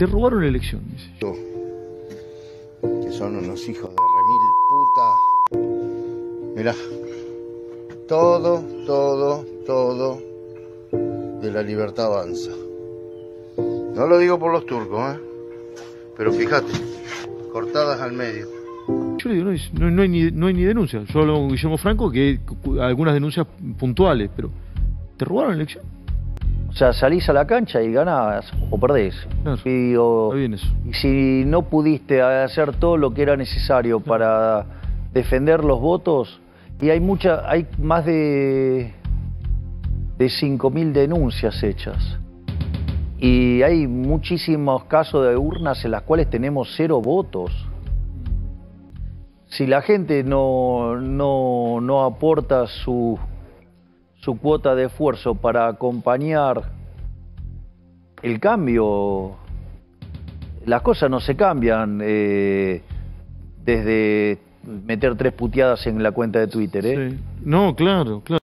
Te robaron la elección, dice. Que son unos hijos de remil puta. Mirá. Todo, todo, todo de la libertad avanza. No lo digo por los turcos, ¿eh? Pero fíjate, cortadas al medio. Yo le digo, no, hay, ni, no hay ni denuncia. Yo hablo con Guillermo Franco que cu- algunas denuncias puntuales, pero ¿te robaron la elección? O sea, salís a la cancha y ganás o perdés. Y, eso. y si no pudiste hacer todo lo que era necesario para defender los votos, y hay mucha, hay más de, de 5.000 denuncias hechas. Y hay muchísimos casos de urnas en las cuales tenemos cero votos. Si la gente no, no, no aporta su, su cuota de esfuerzo para acompañar el cambio, las cosas no se cambian eh, desde meter tres puteadas en la cuenta de Twitter. ¿eh? No, claro, claro.